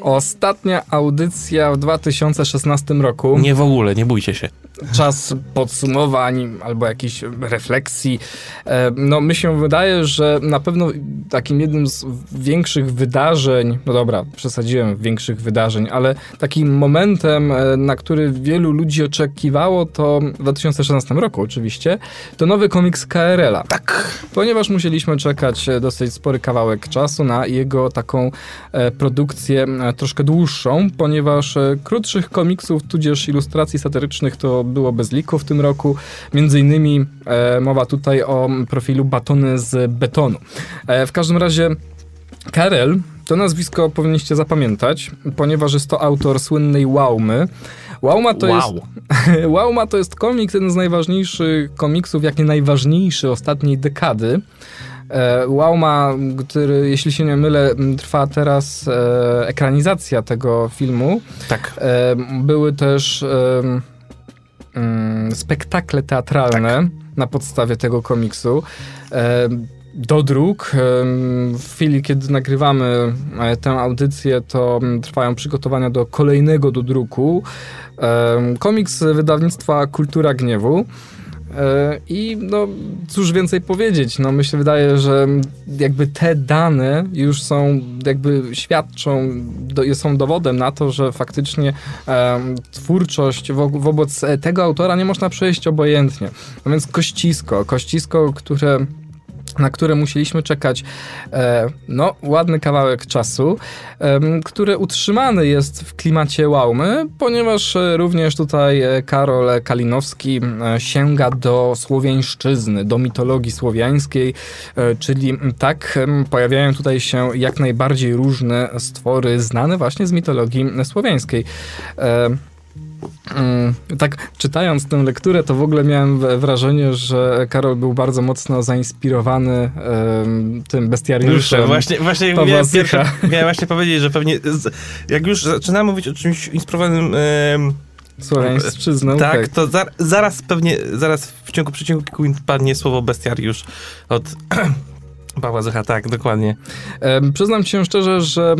Ostatnia audycja w 2016 roku. Nie w ogóle, nie bójcie się. Czas podsumowań albo jakichś refleksji. E, no, mi się wydaje, że na pewno takim jednym z większych wydarzeń, no dobra, przesadziłem większych wydarzeń, ale takim momentem, e, na który wielu ludzi oczekiwało, to w 2016 roku oczywiście, to nowy komiks KRL-a. Tak. Ponieważ musieliśmy czekać e, dosyć spory kawałek czasu na jego taką produkcję troszkę dłuższą, ponieważ krótszych komiksów, tudzież ilustracji satyrycznych to było bez liku w tym roku. Między innymi e, mowa tutaj o profilu Batony z betonu. E, w każdym razie Karel to nazwisko powinniście zapamiętać, ponieważ jest to autor słynnej Łaumy. Łauma to, wow. jest, Łauma to jest komiks, jeden z najważniejszych komiksów, jak nie najważniejszy ostatniej dekady. E, Łauma, który, jeśli się nie mylę, trwa teraz e, ekranizacja tego filmu. Tak. E, były też mm, spektakle teatralne tak. na podstawie tego komiksu. E, do dróg. W chwili, kiedy nagrywamy e, tę audycję, to trwają przygotowania do kolejnego do druku. Komiks wydawnictwa Kultura Gniewu. E, I no, cóż więcej powiedzieć, no myślę, wydaje, że jakby te dane już są, jakby świadczą, do, są dowodem na to, że faktycznie e, twórczość wo, wobec tego autora nie można przejść obojętnie. No więc kościsko, kościsko, które na które musieliśmy czekać e, no, ładny kawałek czasu, e, który utrzymany jest w klimacie łaumy, ponieważ e, również tutaj e, Karol Kalinowski e, sięga do słowiańszczyzny, do mitologii słowiańskiej, e, czyli tak pojawiają tutaj się jak najbardziej różne stwory znane właśnie z mitologii słowiańskiej. Mm, tak, czytając tę lekturę, to w ogóle miałem wrażenie, że Karol był bardzo mocno zainspirowany um, tym bestiariuszem. Właśnie, właśnie miałem, pierwsze, miałem właśnie powiedzieć, że pewnie jak już zaczynamy mówić o czymś inspirowanym um, Słowiańszczyzną. Tak, tak, to za, zaraz pewnie, zaraz w ciągu przeciągu kilku minut padnie słowo bestiariusz od Pawła Zycha, tak, dokładnie. Um, przyznam ci się szczerze, że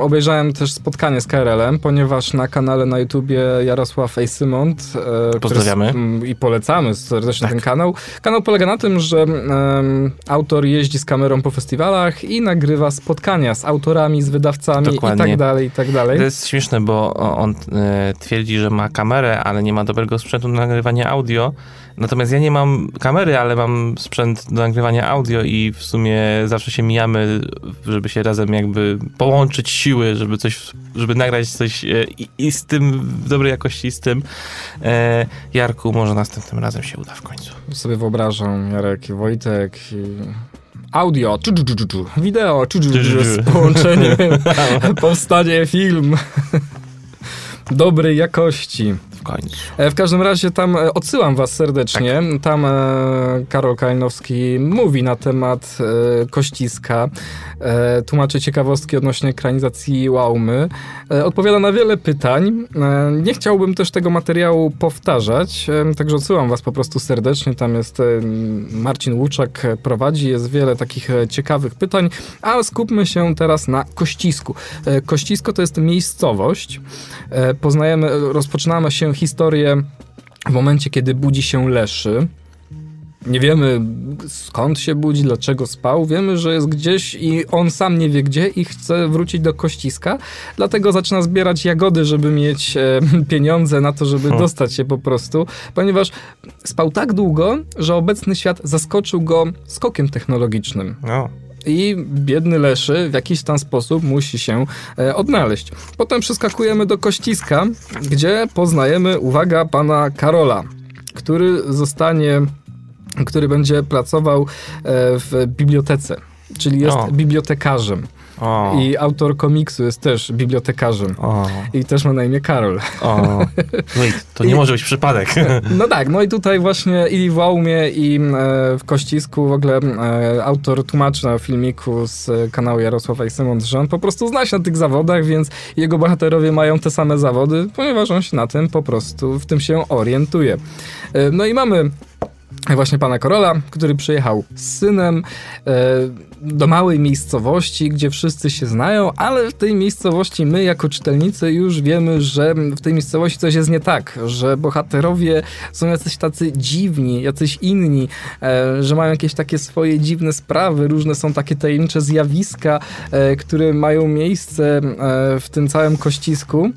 obejrzałem też spotkanie z KRL-em, ponieważ na kanale na YouTubie Jarosław Ejsymont e, Pozdrawiamy. i polecamy serdecznie tak. ten kanał. Kanał polega na tym, że autor jeździ z kamerą po festiwalach i nagrywa spotkania z autorami, z wydawcami dokładnie. i tak dalej, i tak dalej. To jest śmieszne, bo on e, twierdzi, że ma kamerę, ale nie ma dobrego sprzętu na nagrywanie audio. Natomiast ja nie mam kamery, ale mam sprzęt do nagrywania audio i w sumie zawsze się mijamy, żeby się razem jakby połączyć siły, żeby coś, żeby nagrać coś e, i, i z tym w dobrej jakości i z tym. E, Jarku, może następnym razem się uda w końcu. Sobie wyobrażam, Jarek i Wojtek i audio, czu, czu, czu, czu, wideo, czu, czu, czu, połączenie, powstanie film dobrej jakości końcu. E, w każdym razie tam e, odsyłam was serdecznie. Tak. Tam e, Karol Kalinowski mówi na temat e, Kościska, e, tłumaczy ciekawostki odnośnie ekranizacji Łaumy, e, odpowiada na wiele pytań. nie chciałbym też tego materiału powtarzać, także odsyłam was po prostu serdecznie. Tam jest Marcin Łuczak prowadzi, jest wiele takich ciekawych pytań, a skupmy się teraz na Kościsku. Kościsko to jest miejscowość. poznajemy, rozpoczynamy się historię w momencie, kiedy budzi się Leszy. Nie wiemy skąd się budzi, dlaczego spał. Wiemy, że jest gdzieś i on sam nie wie gdzie i chce wrócić do kościska. Dlatego zaczyna zbierać jagody, żeby mieć e, pieniądze na to, żeby hmm. dostać się po prostu. Ponieważ spał tak długo, że obecny świat zaskoczył go skokiem technologicznym. No i biedny Leszy w jakiś tam sposób musi się e, odnaleźć. Potem przeskakujemy do Kościska, gdzie poznajemy, uwaga, pana Karola, który zostanie, który będzie pracował e, w bibliotece, czyli jest o. bibliotekarzem. O. I autor komiksu jest też bibliotekarzem. O. I też ma na imię Karol. O. Wait, to nie I, może być przypadek. No tak, no i tutaj właśnie i w Łaumie, i e, w Kościsku w ogóle e, autor tłumaczy na filmiku z kanału Jarosława i Simon, że on po prostu zna się na tych zawodach, więc jego bohaterowie mają te same zawody, ponieważ on się na tym po prostu, w tym się orientuje. E, no i mamy właśnie pana Korola, który przyjechał z synem e, do małej miejscowości, gdzie wszyscy się znają, ale w tej miejscowości my jako czytelnicy już wiemy, że w tej miejscowości coś jest nie tak, że bohaterowie są jacyś tacy dziwni, jacyś inni, e, że mają jakieś takie swoje dziwne sprawy, różne są takie tajemnicze zjawiska, e, które mają miejsce e, w tym całym kościsku.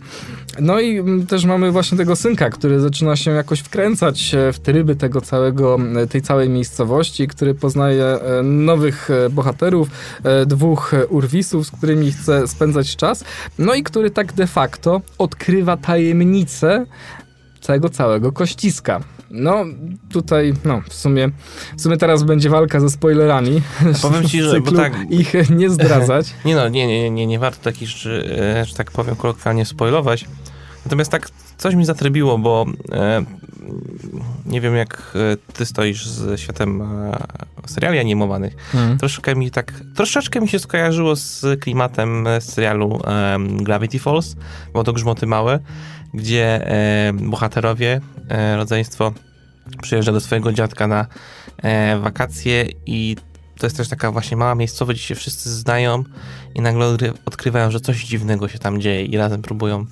No i też mamy właśnie tego synka, który zaczyna się jakoś wkręcać w tryby tego całego, tej całej miejscowości, który poznaje e, nowych e, bohaterów, e, dwóch urwisów, z którymi chce spędzać czas, no i który tak de facto odkrywa tajemnicę tego całego kościska. No, tutaj, no, w sumie, w sumie teraz będzie walka ze spoilerami. Powiem ci, że bo tak, ich nie zdradzać. nie no, nie, nie, nie, nie warto takich rzeczy, że tak powiem, kolokwialnie spoilować. Natomiast tak coś mi zatrybiło, bo e, nie wiem jak e, ty stoisz z światem e, seriali animowanych. Mhm. Troszkę mi tak, troszeczkę mi się skojarzyło z klimatem serialu e, Gravity Falls, bo to grzmoty małe, gdzie e, bohaterowie, e, rodzeństwo przyjeżdża do swojego dziadka na wakacje i to jest też taka właśnie mała miejscowość, gdzie się wszyscy znają i nagle odkrywają, że coś dziwnego się tam dzieje i razem próbują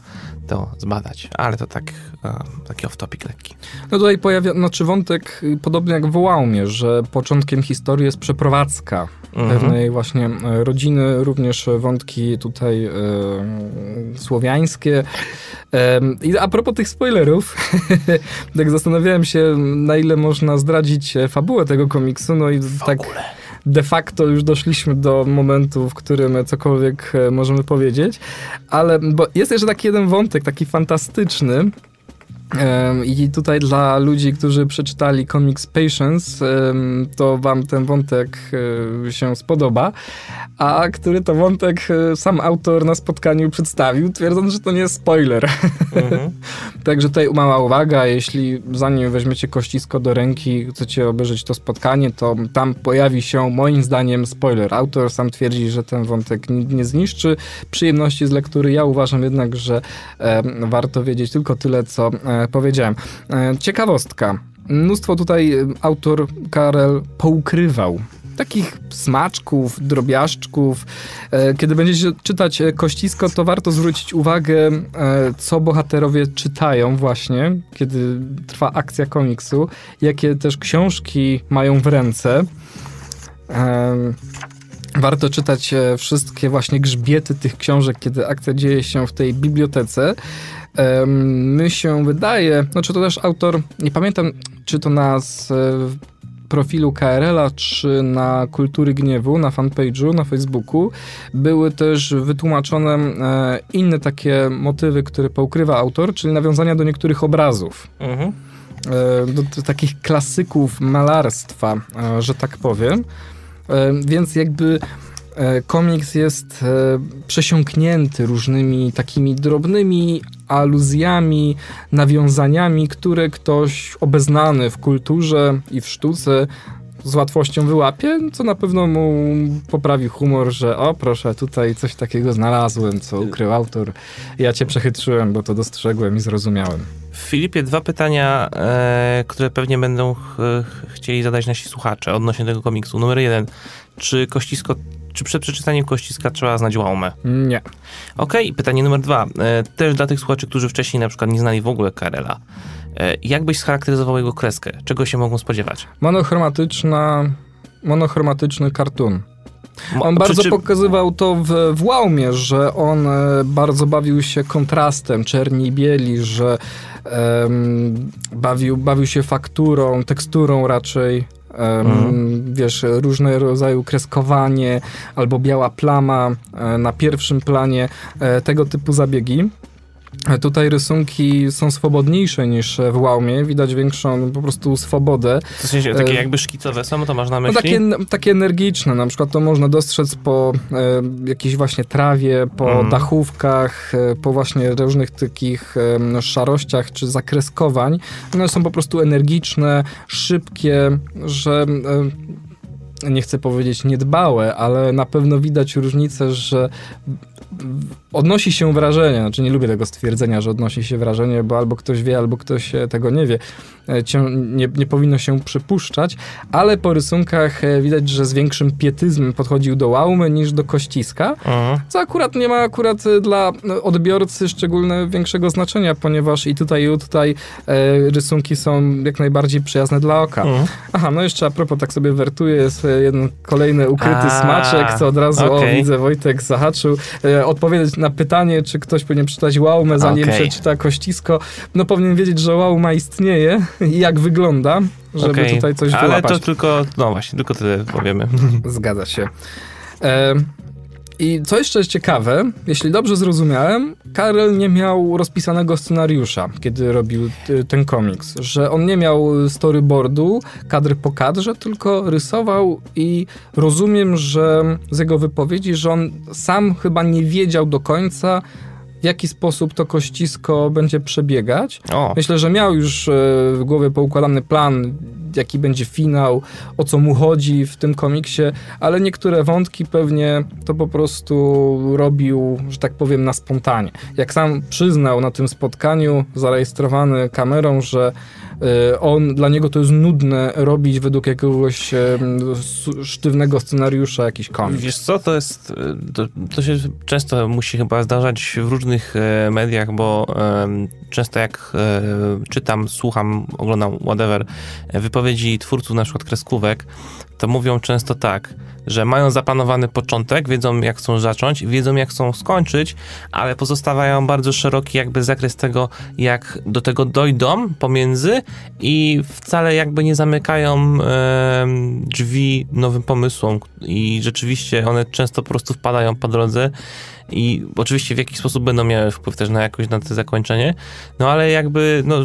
to zbadać, ale to tak, e, taki off-topic lekki. No tutaj pojawia, znaczy wątek y, podobny jak wołał mnie, że początkiem historii jest przeprowadzka mhm. pewnej właśnie e, rodziny, również wątki tutaj e, słowiańskie. E, I a propos tych spoilerów, tak zastanawiałem się, na ile można zdradzić fabułę tego komiksu, no i tak de facto już doszliśmy do momentu, w którym cokolwiek e, możemy powiedzieć, ale bo jest jeszcze taki jeden wątek, taki fantastyczny, i tutaj dla ludzi, którzy przeczytali komiks Patience, to wam ten wątek e, się spodoba, a który to wątek e, sam autor na spotkaniu przedstawił, twierdząc, że to nie jest spoiler. Mhm. Także tutaj mała uwaga, jeśli zanim weźmiecie kościsko do ręki, chcecie obejrzeć to spotkanie, to tam pojawi się moim zdaniem spoiler. Autor sam twierdzi, że ten wątek nie zniszczy przyjemności z lektury. Ja uważam jednak, że e, warto wiedzieć tylko tyle, co e, powiedziałem. E, ciekawostka. Mnóstwo tutaj autor Karel poukrywał takich smaczków, drobiażdżków. E, kiedy będziecie czytać e, Kościsko, to warto zwrócić uwagę, e, co bohaterowie czytają właśnie, kiedy trwa akcja komiksu, jakie też książki mają w ręce. Warto czytać wszystkie właśnie grzbiety tych książek, kiedy akcja dzieje się w tej bibliotece. My się wydaje, znaczy to też autor, nie pamiętam, czy to nas profilu KRL-a czy na Kultury Gniewu, na fanpage'u, na Facebooku były też wytłumaczone e, inne takie motywy, które poukrywa autor, czyli nawiązania do niektórych obrazów. Mhm. E, do, do, takich klasyków malarstwa, e, że tak powiem. Więc jakby komiks jest przesiąknięty różnymi takimi drobnymi aluzjami, nawiązaniami, które ktoś obeznany w kulturze i w sztuce z łatwością wyłapie, co na pewno mu poprawi humor, że o proszę, tutaj coś takiego znalazłem, co ukrył autor. Ja cię przechytrzyłem, bo to dostrzegłem i zrozumiałem. Filipie, dwa pytania, e, które pewnie będą ch chcieli zadać nasi słuchacze odnośnie tego komiksu. Numer jeden, czy Kościsko czy przed przeczytaniem Kościska trzeba znać Łaumę? Nie. Okej, okay, pytanie numer dwa. E, też dla tych słuchaczy, którzy wcześniej na przykład nie znali w ogóle Karela. E, jak byś scharakteryzował jego kreskę? Czego się mogą spodziewać? Monochromatyczna, monochromatyczny kartun. On bardzo czy... pokazywał to w, w Łaumie, że on e, bardzo bawił się kontrastem czerni i bieli, że bawił, bawił się fakturą, teksturą raczej mhm. wiesz, różne rodzaju kreskowanie albo biała plama e, na pierwszym planie, e, tego typu zabiegi. Tutaj rysunki są swobodniejsze niż w Łaumie, widać większą po prostu swobodę. W sensie takie jakby szkicowe są, to masz na myśli? No takie, takie energiczne, na przykład to można dostrzec po e, jakiejś właśnie trawie, po mm. dachówkach, e, po właśnie różnych takich e, szarościach czy zakreskowań. One są po prostu energiczne, szybkie, że... E, nie chcę powiedzieć niedbałe, ale na pewno widać różnicę, że odnosi się wrażenie, znaczy nie lubię tego stwierdzenia, że odnosi się wrażenie, bo albo ktoś wie, albo ktoś tego nie wie, e, nie, nie powinno się przypuszczać, ale po rysunkach e, widać, że z większym pietyzmem podchodził do łaumy niż do kościska, mhm. co akurat nie ma akurat e, dla odbiorcy szczególnie większego znaczenia, ponieważ i tutaj i tutaj e, rysunki są jak najbardziej przyjazne dla oka. Mhm. Aha, no jeszcze a propos, tak sobie wertuję, jest jeden kolejny ukryty a, smaczek, co od razu, okay. o widzę, Wojtek zahaczył, e, odpowiedzieć na pytanie, czy ktoś powinien przeczytać Łaumę, zanim okay. przeczyta Kościsko, no powinien wiedzieć, że Łauma istnieje i jak wygląda, żeby okay. tutaj coś Ale wyłapać. Ale to tylko, no właśnie, tylko tyle powiemy. Zgadza się. E, i co jeszcze jest ciekawe, jeśli dobrze zrozumiałem, Karel nie miał rozpisanego scenariusza, kiedy robił ten komiks, że on nie miał storyboardu, kadr po kadrze, tylko rysował i rozumiem, że z jego wypowiedzi, że on sam chyba nie wiedział do końca, w jaki sposób to kościsko będzie przebiegać. O. Myślę, że miał już e, w głowie poukładany plan, jaki będzie finał, o co mu chodzi w tym komiksie, ale niektóre wątki pewnie to po prostu robił, że tak powiem, na spontanie. Jak sam przyznał na tym spotkaniu, zarejestrowany kamerą, że on, dla niego to jest nudne robić według jakiegoś sztywnego scenariusza jakiś komiks. Wiesz co, to jest, e, to, to, się często musi chyba zdarzać w różnych e, mediach, bo często jak czytam, słucham, oglądam whatever, wypowiedzi twórców na przykład kreskówek, to mówią często tak, że mają zaplanowany początek, wiedzą jak chcą zacząć, wiedzą jak chcą skończyć, ale pozostawiają bardzo szeroki jakby zakres tego, jak do tego dojdą pomiędzy i wcale jakby nie zamykają e, drzwi nowym pomysłom. I rzeczywiście one często po prostu wpadają po drodze i oczywiście w jakiś sposób będą miały wpływ też na jakoś na to zakończenie, no ale jakby, no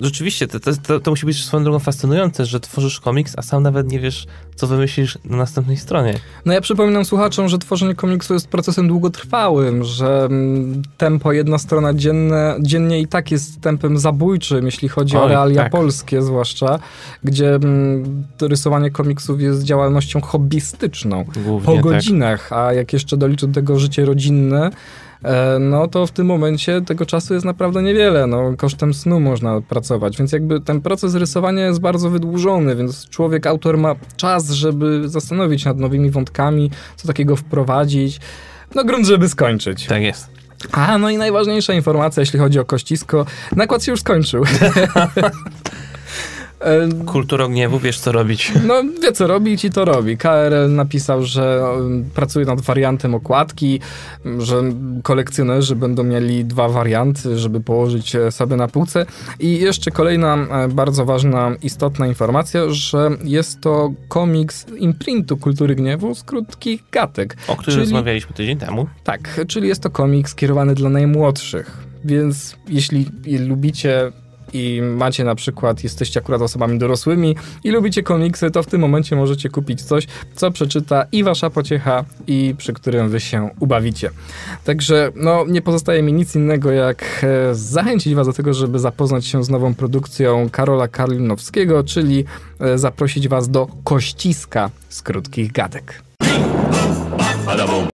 rzeczywiście to, to, to musi być swoją drogą fascynujące, że tworzysz komiks, a sam nawet nie wiesz, co wymyślisz na następnej stronie. No ja przypominam słuchaczom, że tworzenie komiksu jest procesem długotrwałym, że mm, tempo jedna strona dzienne, dziennie i tak jest tempem zabójczym, jeśli chodzi Oj, o realia tak. polskie zwłaszcza, gdzie mm, rysowanie komiksów jest działalnością hobbystyczną. Głównie, po tak. godzinach, tak. a jak jeszcze doliczę do tego życie rodzinne, inne, e, no to w tym momencie tego czasu jest naprawdę niewiele. No, kosztem snu można pracować, więc jakby ten proces rysowania jest bardzo wydłużony, więc człowiek, autor ma czas, żeby zastanowić nad nowymi wątkami, co takiego wprowadzić. No grunt, żeby skończyć. Tak jest. A, no i najważniejsza informacja, jeśli chodzi o kościsko. Nakład się już skończył. Kulturą gniewu, wiesz co robić. No, wie co robić i to robi. KRL napisał, że pracuje nad wariantem okładki, że kolekcjonerzy będą mieli dwa warianty, żeby położyć sobie na półce. I jeszcze kolejna e, bardzo ważna, istotna informacja, że jest to komiks imprintu Kultury Gniewu z krótkich gatek. O którym czyli, rozmawialiśmy tydzień temu. Tak, czyli jest to komiks skierowany dla najmłodszych. Więc jeśli lubicie i macie na przykład, jesteście akurat osobami dorosłymi i lubicie komiksy, to w tym momencie możecie kupić coś, co przeczyta i wasza pociecha, i przy którym wy się ubawicie. Także no, nie pozostaje mi nic innego, jak e, zachęcić was do tego, żeby zapoznać się z nową produkcją Karola Karlinowskiego, czyli e, zaprosić was do Kościska z krótkich gadek.